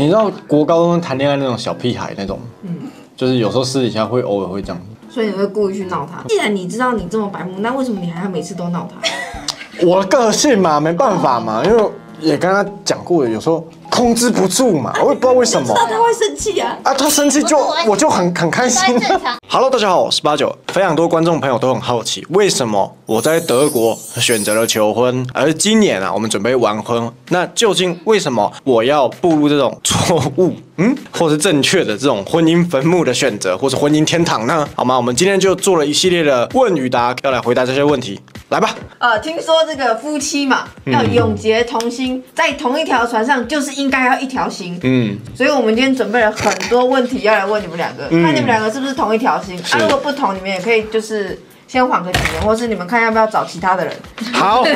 你知道国高中谈恋爱那种小屁孩那种，嗯，就是有时候私底下会偶尔会这样。所以你会故意去闹他。既然你知道你这么白目，那为什么你还要每次都闹他？我的个性嘛，没办法嘛，因为也跟他讲过，有时候控制不住嘛，我也不知道为什么。那他会生气啊？啊，他生气就我就很很开心。Hello，大家好，我是八九。非常多观众朋友都很好奇，为什么我在德国选择了求婚，而今年啊，我们准备完婚。那究竟为什么我要步入这种错误，嗯，或是正确的这种婚姻坟墓的选择，或是婚姻天堂呢？好吗？我们今天就做了一系列的问与答，要来回答这些问题。来吧。呃，听说这个夫妻嘛，要永结同心，在同一条船上，就是应该要一条心。嗯，所以我们今天准备了很多问题要来问你们两个，看你们两个是不是同一条心。啊，如果不同，你们也可以就是先缓个几年，或是你们看要不要找其他的人。好。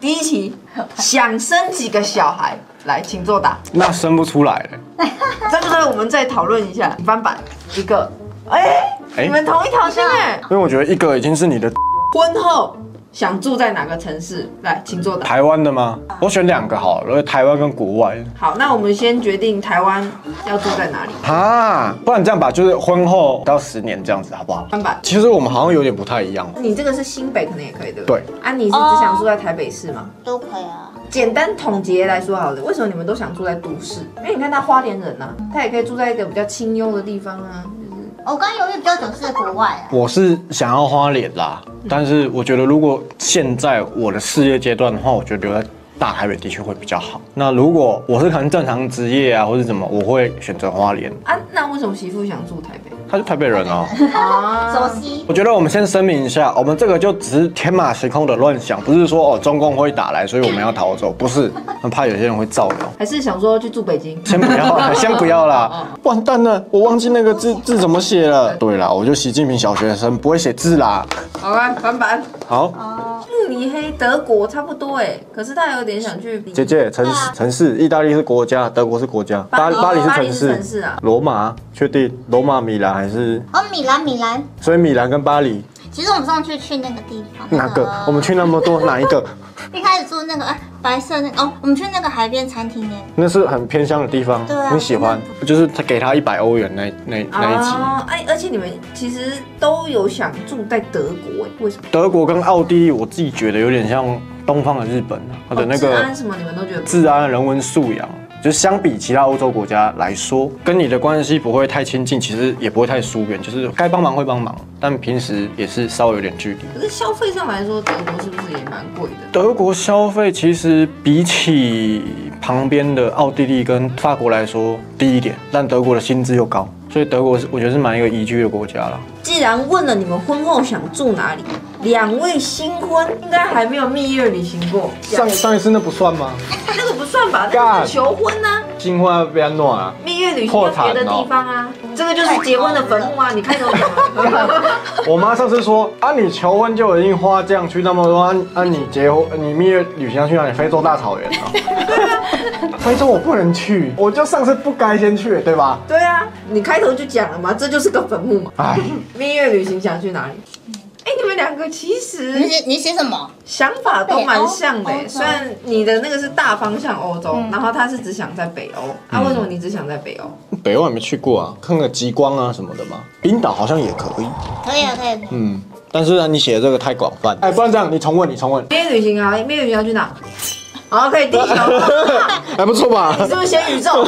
第一题，想生几个小孩？来，请作答。那生不出来了。这个我们再讨论一下。翻版一个，哎，你们同一条心哎。因为我觉得一个已经是你的。婚后想住在哪个城市？来，请作答。台湾的吗？我选两个好了，台湾跟国外。好，那我们先决定台湾要住在哪里啊？不然这样吧，就是婚后到十年这样子，好不好？翻版。其实我们好像有点不太一样。你这个是新北，可能也可以对不。对。啊，你是只想住在台北市吗？都可以啊。简单统结来说好了，为什么你们都想住在都市？因为你看他花莲人呐，他也可以住在一个比较清幽的地方啊。我刚犹豫比较久是国外啊。我是想要花脸啦，但是我觉得如果现在我的事业阶段的话，我觉得留在大台北的确会比较好。那如果我是可能正常职业啊，或者怎么，我会选择花莲啊。那为什么媳妇想住台北？他是台北人哦。啊，熟悉。我觉得我们先声明一下，我们这个就只是天马行空的乱想，不是说哦中共会打来，所以我们要逃走，不是，很怕有些人会造谣。还是想说去住北京？先不要，先不要啦。完蛋了，我忘记那个字字怎么写了。对了，我就习近平小学生，不会写字啦。好吧，翻版。好。慕尼黑，德国差不多哎，可是他有点想去。姐姐，城市城市，意大利是国家，德国是国家。巴巴黎是城市啊。罗马，确定？罗马、米兰还是？哦，米兰，米兰。所以米兰跟巴黎。其实我们上次去那个地方。哪个？我们去那么多，哪一个？一开始住那个哎，白色那哦，我们去那个海边餐厅呢。那是很偏乡的地方，对你喜欢？就是他给他一百欧元那那那一集。哎，而且你们其实都有想住在德国哎，为什么？德国跟奥地利，我自己觉得有点像东方的日本啊，或者那个治安什么，你们都觉得？治安、人文素养。就是相比其他欧洲国家来说，跟你的关系不会太亲近，其实也不会太疏远，就是该帮忙会帮忙，但平时也是稍微有点距离。可是消费上来说，德国是不是也蛮贵的？德国消费其实比起旁边的奥地利跟法国来说低一点，但德国的薪资又高。所以德国是我觉得是蛮一个宜居的国家了。既然问了你们婚后想住哪里，两位新婚应该还没有蜜月旅行过。上上一次那不算吗？那个不算吧？那是求婚呢。新婚要变暖啊？蜜月旅行别的地方啊？这个就是结婚的坟墓啊！你开头讲。我妈上次说啊，你求婚就已经花这样去那么多，啊啊你结婚你蜜月旅行要去哪里？非洲大草原啊？非洲我不能去，我就上次不该先去，对吧？对啊，你开头就讲了嘛，这就是个坟墓嘛。哎，蜜月旅行想去哪里？两个其实你写你写什么？想法都蛮像的。虽然你的那个是大方向欧洲，然后他是只想在北欧。啊，为什么你只想在北欧？北欧还没去过啊，看个极光啊什么的嘛。冰岛好像也可以。可以啊，可以。嗯，但是你写的这个太广泛。哎，不然这样，你重问，你重问。蜜月旅行啊，蜜月旅行要去哪？好，可以地球，还不错吧？你是不是写宇宙？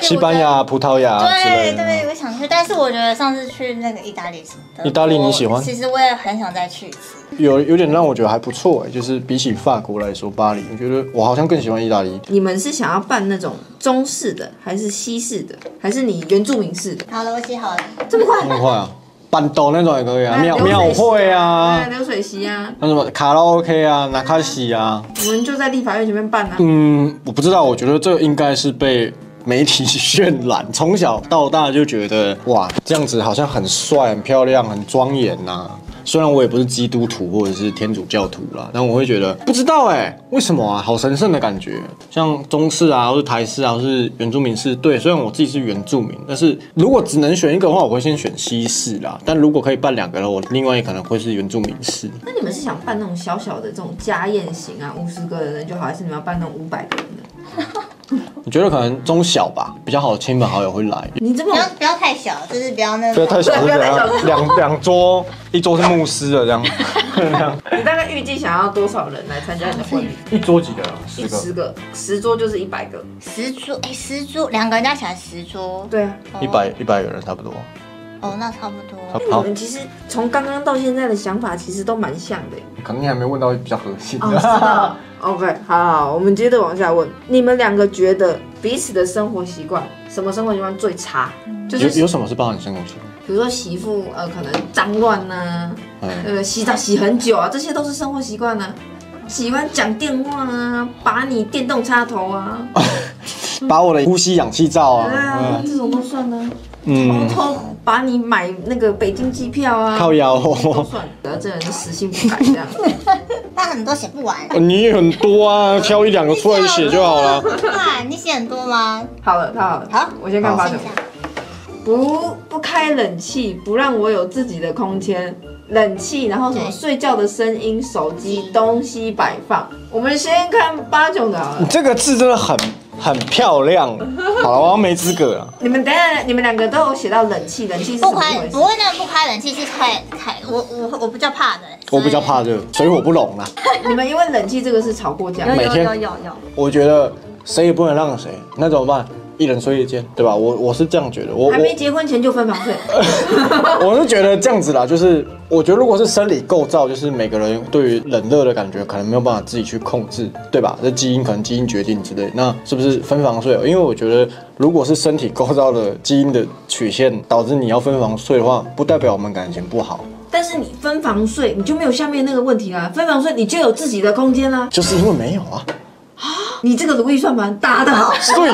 西班牙、葡萄牙对对，我想去，但是我觉得上次去那个意大利，意大利你喜欢？其实我也很想再去一次。有有点让我觉得还不错哎，就是比起法国来说，巴黎，我觉得我好像更喜欢意大利。你们是想要办那种中式的，还是西式的，还是你原住民式的？好了，我写好了，这么快？这么快啊！板斗那种也可以啊，庙庙会啊，流水席啊，那什么卡拉 OK 啊，拿卡西啊，我们就在立法院前面办啊。嗯，我不知道，我觉得这应该是被媒体渲染，从小到大就觉得哇，这样子好像很帅、很漂亮、很庄严呐。虽然我也不是基督徒或者是天主教徒啦，但我会觉得不知道哎，为什么啊？好神圣的感觉，像中式啊，或是台式啊，或是原住民式。对，虽然我自己是原住民，但是如果只能选一个的话，我会先选西式啦。但如果可以办两个的话，我另外一可能会是原住民式。那你们是想办那种小小的这种家宴型啊，五十个人就好，还是你们要办那种五百个人的？我觉得可能中小吧，比较好的亲朋好友会来。你这么不要不要太小，就是不要那个。不要太小，不要太小是怎样两 两桌，一桌是牧师的这样，你大概预计想要多少人来参加你的婚礼？一桌几个人？一十个，十个，十桌就是一百个。十桌，哎，十桌，两个人加起来十桌。对一百一百个人差不多。哦，那差不多。你好，们其实从刚刚到现在的想法其实都蛮像的。可能你还没问到比较核心的。OK，好好，我们接着往下问，你们两个觉得彼此的生活习惯，什么生活习惯最差？就是有有什么是包含生活习惯？比如说媳妇呃可能脏乱呐，哎，呃洗澡洗很久啊，这些都是生活习惯呢。喜欢讲电话啊，拔你电动插头啊，把我的呼吸氧气罩对啊啊，，这种都算呢。偷嗯，偷把你买那个北京机票啊，靠腰都哦，算。然后这人是死性不改这样。他很多写不完。你也很多啊，挑一两个出来写就好了。哇，你写很多吗？好了，太好了，好，我先看八九不不开冷气，不让我有自己的空间。冷气，然后什么睡觉的声音、手机、东西摆放。我们先看八九的。你这个字真的很很漂亮。好了，我要没资格了。你们等下，你们两个都有写到冷气，冷气是不开？不会那么不开冷气是开开，我我我比较怕的。我比较怕热，水火不容啦。你们因为冷气这个是吵过架每天有有有，我觉得谁也不能让谁，那怎么办？一人睡一间，对吧？我我是这样觉得，我还没结婚前就分房睡，我 我是觉得这样子啦，就是我觉得如果是生理构造，就是每个人对于冷热的感觉可能没有办法自己去控制，对吧？这基因可能基因决定之类，那是不是分房睡？因为我觉得如果是身体构造的基因的曲线导致你要分房睡的话，不代表我们感情不好，但是你分房睡，你就没有下面那个问题啦。分房睡，你就有自己的空间啦。就是因为没有啊。你这个如意算盘打得好。对，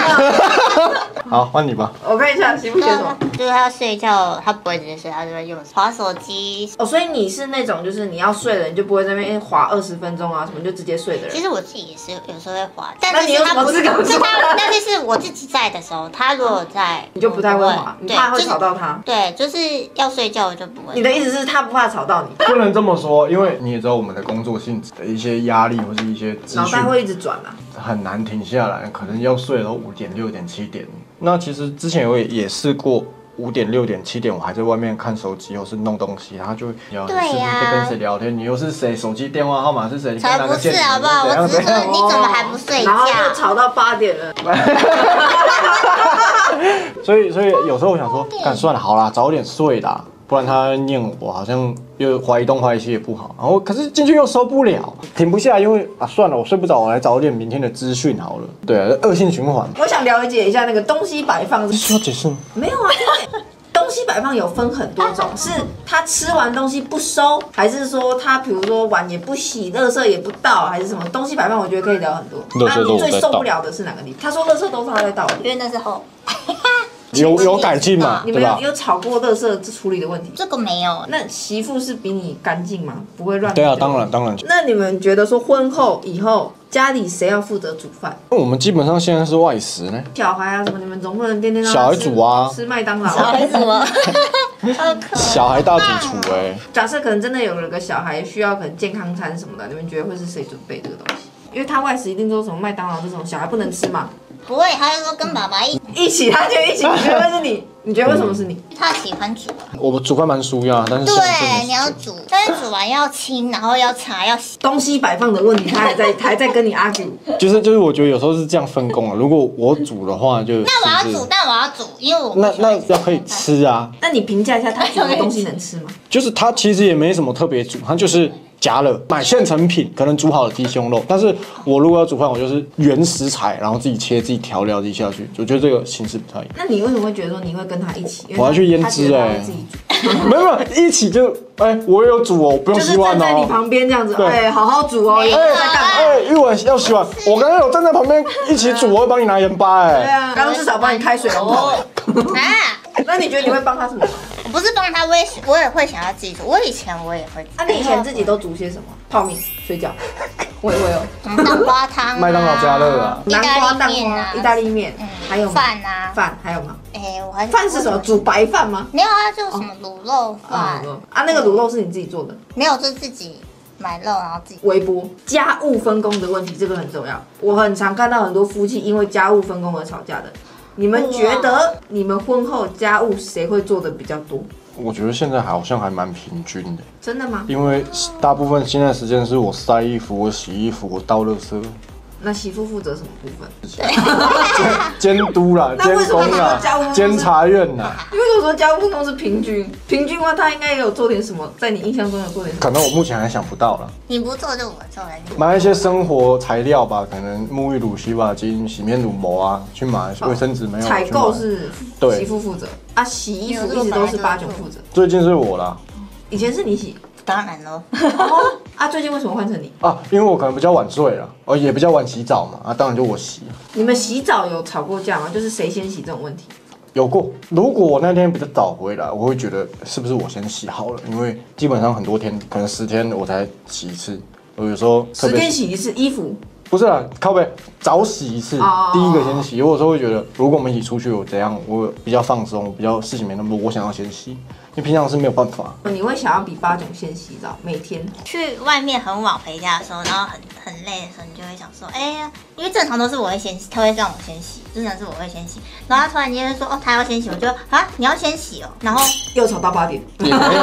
好换你吧。我看一下，媳妇写什么？就是他睡觉，他不会直接睡，他就会用滑手机。哦，所以你是那种就是你要睡了，你就不会在那边滑二十分钟啊什么，就直接睡的人。其实我自己也是有时候会滑，但那你有什么是他不是资格说是他，但是是我自己在的时候，他如果在，你就不太会滑，你，怕会吵到他。对，就是要睡觉我就不会。你的意思是他不怕吵到你，不能这么说，因为你也知道我们的工作性质的一些压力或是一些资讯脑袋会一直转啊。很难停下来，可能要睡到五点、六点、七点。那其实之前我也也试过五点、六点、七点，我还在外面看手机或是弄东西，他就会要你对呀是不是在跟谁聊天？你又是谁？手机电话号码是谁？才不是好不好？我只是说？你怎么还不睡然后就觉？吵到八点了。所以所以有时候我想说，干算了，好啦，早点睡啦。不然他念我，好像又怀疑东怀疑西也不好。然后可是进去又收不了，停不下来，因为啊算了，我睡不着，我来找点明天的资讯好了。对啊，恶性循环。我想了解一下那个东西摆放需要解释吗？没有啊，因为东西摆放有分很多种，是他吃完东西不收，还是说他比如说碗也不洗，垃圾也不倒，还是什么东西摆放？我觉得可以聊很多。垃圾那你都我在倒最受不了的是哪个地方？他说垃圾都是他在倒的。因为那时候有有改进嘛，你们有？有吵过垃圾处理的问题？这个没有，那媳妇是比你干净吗？不会乱？对啊，当然。当然。那你们觉得说婚后以后家里谁要负责煮饭？那我们基本上现在是外食呢，小孩啊什么？你们总不能天天让小孩煮啊吃麦当劳小啊。孩子吗？好可小孩大主厨哎、假设可能真的有了个小孩需要可能健康餐什么的，你们觉得会是谁准备这个东西？因为他外食一定都是什么麦当劳这种小孩不能吃嘛，不会，他就说跟爸爸一，一起他就一起，你觉得是你？你觉得为什么是你？他喜欢煮啊。我煮饭蛮舒压，但是对，你要煮，但是煮完要清，然后要擦，要洗。东西摆放的问题，他还在还在跟你 argue。就是就是我觉得有时候是这样分工啊。如果我煮的话就，那我要煮是不是，但我要煮，因为我那那要可以吃啊。那你评价一下他煮的东西能吃吗？就是他其实也没什么特别煮，他就是夹了买现成品，可能煮好的鸡胸肉。但是我如果要煮饭，我就是原食材，然后自己切、自己调料、自己下去。我觉得这个形式不太一样。那你为什么会觉得说你会跟他一起？我要去腌制欸会自己煮，没有没有，一起就哎、我也有煮哦，不用就是洗碗站在你哦。旁边这样子，对哎，好好煮哦？哎，一碗要洗碗，我刚刚有站在旁边一起煮，我会帮你拿盐巴哎。对啊，刚刚至少帮你开水龙头。啊，那你觉得你会帮他什么？我不是帮他，我也我也会想要自己煮。我以前我也会。啊，你以前自己都煮些什么？泡面、水饺，我也会哦。什么蛋花汤啊，麦当劳加热啊南瓜蛋啊花、意大利面嗯，还有吗饭啊，饭还有吗？哎，我还饭是什么？煮白饭吗？没有啊，就什么卤肉啊饭，啊，那个卤肉是你自己做的，没有，就自己买肉然后自己。微波家务分工的问题，这个很重要。我很常看到很多夫妻因为家务分工而吵架的。你们觉得你们婚后家务谁会做的比较多？我觉得现在好像还蛮平均的，真的吗？因为大部分现在时间是我晒衣服、我洗衣服、我倒垃圾，那媳妇负责什么部分？监督啦、监 那为什么工你监察院啦。因为我说家务分工是平均，平均的话他应该也有做点什么，在你印象中有做点什么？可能我目前还想不到了。你不做就我做了，你买一些生活材料吧，可能沐浴乳、洗发精、洗面乳膜啊，去买卫生纸没有？采购是对媳妇负责啊，洗衣服一直都是八九负责，最近是我啦以前是你洗当然喽。哦啊，最近为什么换成你？啊，因为我可能比较晚睡了，哦也比较晚洗澡嘛，啊当然就我洗。你们洗澡有吵过架吗？就是谁先洗这种问题？有过，如果我那天比较早回来，我会觉得是不是我先洗好了，因为基本上很多天，可能十天我才洗一次，我有时候十天洗一次衣服，不是啊，靠背早洗一次，哦第一个先洗。我有时候会觉得，如果我们一起出去，我怎样，我比较放松，比较事情没那么多，我想要先洗，因为平常是没有办法。你会想要比八九先洗澡，每天去外面很晚回家的时候，然后很很累的时候，你就会想说，哎、呀，因为正常都是我会先洗，他会让我先洗，真的是我会先洗。然后他突然间说，哦，他要先洗，我就啊，你要先洗哦。然后又吵到八点，也没有没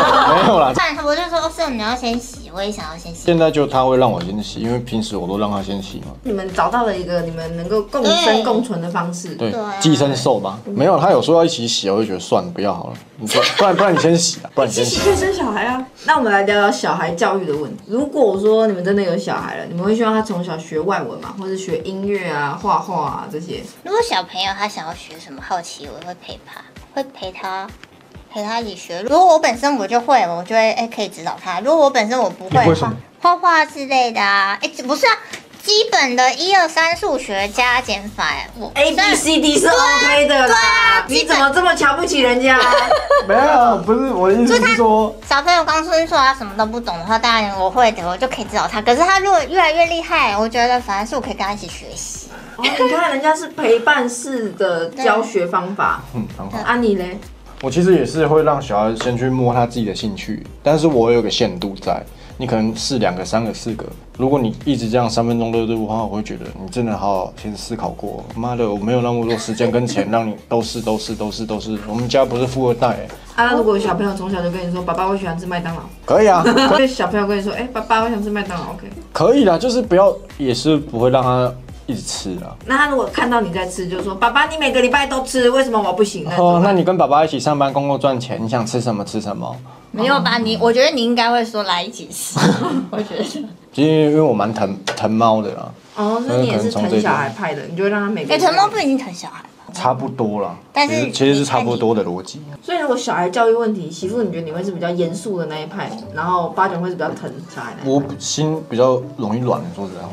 有啦突，然我就说，哦，是哦，你要先洗，我也想要先洗。现在就他会让我先洗，因为平时我都让他先洗嘛。你们找到了一个你们能够共生共存的方式。对寄生兽吧，没有，他有说要一起洗，我就觉得算了，不要好了，你说 不然不然你先洗啊，不然你先洗。可以生小孩啊。那我们来聊聊小孩教育的问题。如果说你们真的有小孩了，你们会希望他从小学外文嘛，或者学音乐啊、画画啊这些？如果小朋友他想要学什么好奇，我会陪他，会陪他。陪他一起学。如果我本身我就会了，我就会哎、可以指导他。如果我本身我不会画画画之类的啊，哎、不是啊，基本的一二三数学加减法，哎我 A B C D 是 OK 的对啦啊，你怎么这么瞧不起人家？没有，不是我的意思是说，小朋友刚出生出来，他什么都不懂的话，当然我会的，我就可以指导他。可是他如果越来越厉害，我觉得反而是我可以跟他一起学习。哦，你看人家是陪伴式的教学方法，嗯，很好。啊你嘞？我其实也是会让小孩先去摸他自己的兴趣，但是我有个限度在，你可能试两个、三个、四个。如果你一直这样三分钟热度的话，我会觉得你真的好好先思考过。妈的，我没有那么多时间跟钱让你都是都是都是都是。我们家不是富二代、欸，啊，那如果小朋友从小就跟你说，爸爸我喜欢吃麦当劳，可以啊，对小朋友跟你说，哎、爸爸我想吃麦当劳，OK。可以啦，就是不要也是不会让他一直吃啊。那他如果看到你在吃，就说爸爸你每个礼拜都吃，为什么我不行？那怎么哦，那你跟爸爸一起上班工作赚钱，你想吃什么吃什么。没有吧？你我觉得你应该会说来一起吃，我觉得。因为因为我蛮疼疼猫的啦，哦，所以你也是疼小孩派的，你就会让他每个哎、礼拜。藤猫不一定疼小孩吧？差不多啦。但是其实其实是差不多的逻辑。所以如果小孩教育问题，媳妇你觉得你会是比较严肃的那一派，然后八九会是比较疼小孩的。我心比较容易软，说实在话。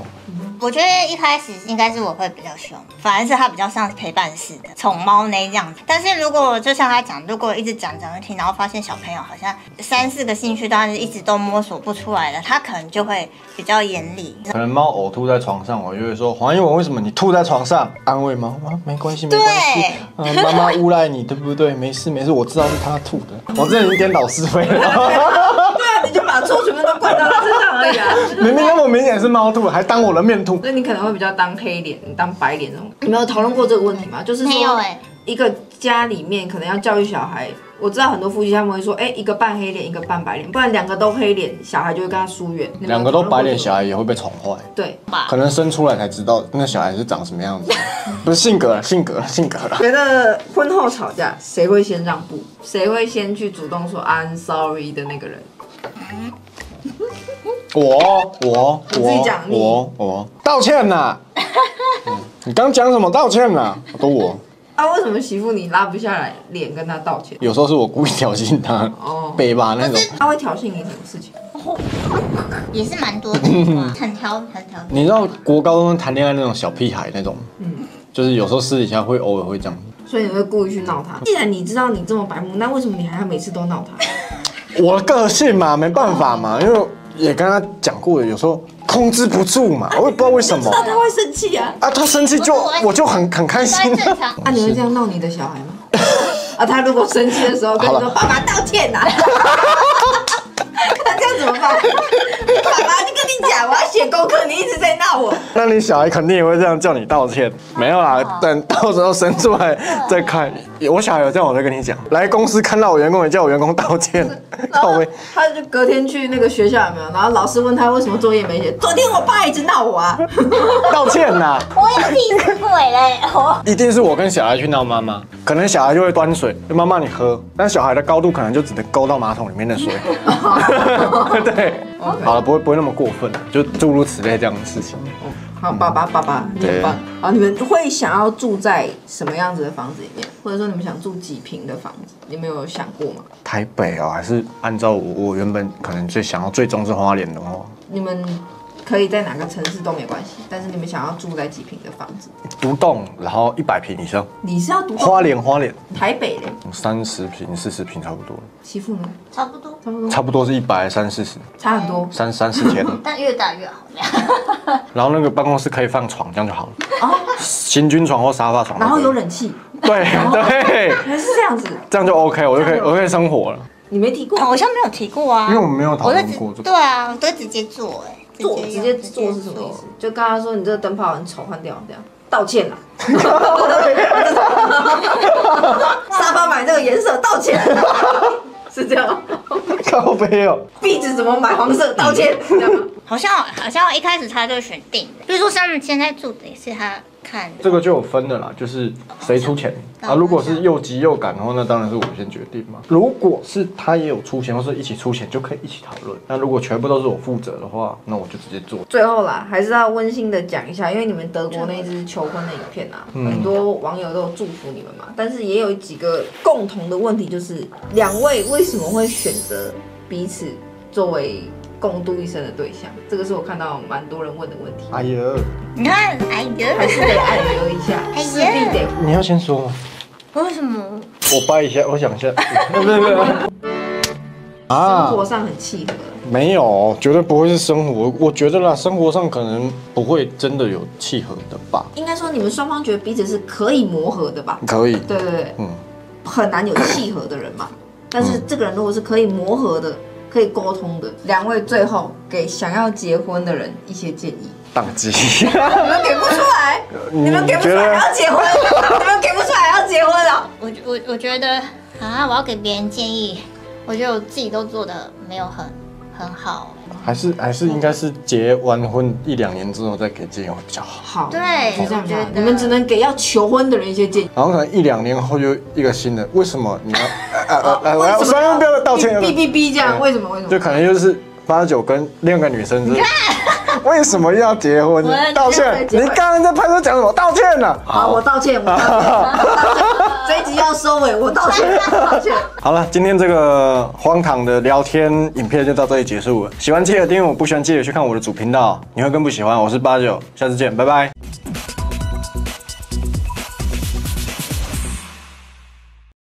我觉得一开始应该是我会比较凶，反而是他比较像陪伴式的宠猫那这样子。但是如果就像他讲，如果一直讲讲就听，然后发现小朋友好像三四个兴趣，但是一直都摸索不出来了，他可能就会比较严厉。可能猫呕吐在床上，我就会说黄一文为什么你吐在床上？安慰猫啊，没关系没关系，啊妈妈诬赖你对不对？没事没事，我知道是他吐的，我这已经颠倒是非了。对啊，你就把臭全部都怪到他身上而已啊。明明那么明显是猫吐，还当我的面吐。所以你可能会比较当黑脸，你当白脸那种。你们有讨论过这个问题吗？就是说，没有哎、一个家里面可能要教育小孩，我知道很多夫妻他们会说，哎、一个半黑脸，一个半白脸，不然两个都黑脸，小孩就会跟他疏远。两个都白脸，小孩也会被宠坏，这个对。可能生出来才知道那小孩是长什么样子，不是性格了，性格了，性格了。觉得婚后吵架，谁会先让步？谁会先去主动说 I'm sorry 的那个人？我我你自己讲我我我道歉呐、嗯你刚讲什么道歉呐、都我。啊，为什么媳妇你拉不下来脸跟他道歉？有时候是我故意挑衅他，哦，北吧那种。他会挑衅你什么事情？也是蛮多很挑很挑。你知道国高中谈恋爱那种小屁孩那种，嗯，就是有时候私底下会偶尔会这样。所以你会故意去闹他。既然你知道你这么白目，那为什么你还要每次都闹他？我的个性嘛，没办法嘛，因为也跟他讲过了，有时候控制不住嘛，我也不知道为什么那他会生气啊！啊，他生气就我就很很开心。啊，你会这样闹你的小孩吗？啊，他如果生气的时候跟你说爸爸道歉呐、我要写功课，你一直在闹我。那你小孩肯定也会这样叫你道歉。没有啦，等 到时候生出来再看。我小孩有这样，我再跟你讲。来公司看到我员工，也叫我员工道歉。然后靠背，他就隔天去那个学校有没有？然后老师问他为什么作业没写，昨天我爸一直闹我啊。道歉呐！我也替死鬼嘞，我一定是我跟小孩去闹妈妈，可能小孩就会端水，妈妈你喝，但小孩的高度可能就只能勾到马桶里面的水。对，好了，不会不会那么过分，就诸如此类这样的事情。好，爸爸，爸爸，你很棒。好，你们会想要住在什么样子的房子里面？或者说你们想住几平的房子？你们有想过吗？台北哦，还是按照我我原本可能最想要最终是花莲的话，你们可以在哪个城市都没关系，但是你们想要住在几平的房子？独栋，然后一百平以上，你是要独花莲花莲。台北的三十平四十平差不多，媳妇呢？差不多，差不多，差不多是一百三四十。差很多。三三四千，但越大越好。然后那个办公室可以放床，这样就好了，哦，行军床或沙发床，然后有冷气，对对，原来是这样子。这样就 OK，我就可以我可以生活了。你没提过？好像没有提过啊，因为我们没有讨论过对啊，我都直接做哎，做，直接做是什么意思？？就跟他说你这个灯泡很丑，换掉这样。道歉啦，沙发买这个颜色，道歉，是这样吗。靠背哦，壁纸怎么买黄色？道歉？好像好像一开始他就选定的，比如说像他们现在住的也是他看的，这个就有分的啦，就是谁出钱啊。如果是又急又赶的话，那当然是我先决定嘛。如果是他也有出钱，或是一起出钱，就可以一起讨论。那如果全部都是我负责的话，那我就直接做。最后啦，还是要温馨的讲一下，因为你们德国那支求婚的影片啊，很多网友都有祝福你们嘛，但是也有几个共同的问题，就是两位为什么会选择彼此作为共度一生的对象？这个是我看到蛮多人问的问题，哎呦，你看，哎呦，还是得按留一下，哎呀势必得。你要先说吗？为什么？我掰一下，我想一下，不是不啊。生啊，活上很契合，没有，绝对不会是生活。我觉得啦，生活上可能不会真的有契合的吧。应该说你们双方觉得彼此是可以磨合的吧？可以，对对对，嗯，很难有契合的人嘛。但是这个人如果是可以磨合的、可以沟通的，两位最后给想要结婚的人一些建议。宕机。你们给不出来，你们给不出来还要结婚，你们给不出来还要结婚了？我我我觉得啊，我要给别人建议，我觉得我自己都做的没有很很好。还是还是应该是结完婚一两年之后再给建议会比较好。好，对就这样我觉得吧。你们只能给要求婚的人一些建议。然后可能一两年后就一个新的，为什么你要？呃呃呃，我为什么要双方不要道歉，哔哔哔这样，为什么？为什么？就可能就是八九跟另外一个女生是，为什么要结婚我？道歉！你刚刚在拍摄讲什么？道歉呢？好，我道歉，我道歉，我道歉。这一集要收尾，我道歉，道歉。好了，今天这个荒唐的聊天影片就到这里结束了。喜欢记得订阅我，不喜欢记得去看我的主频道。你会更不喜欢。我是八九，下次见，拜拜。